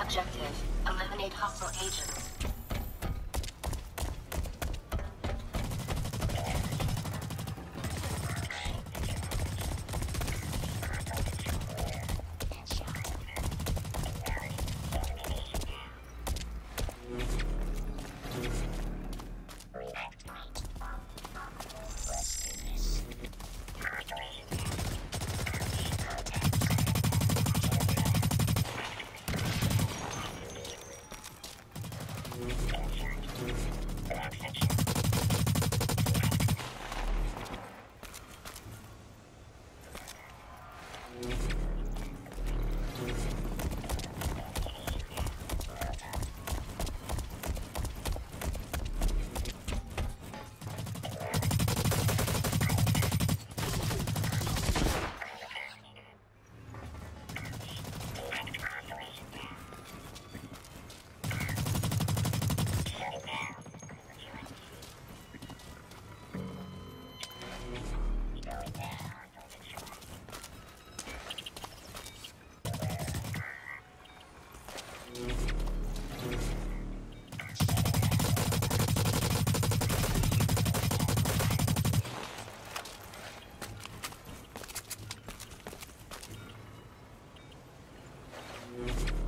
Objective, eliminate hostile agents. Thank you.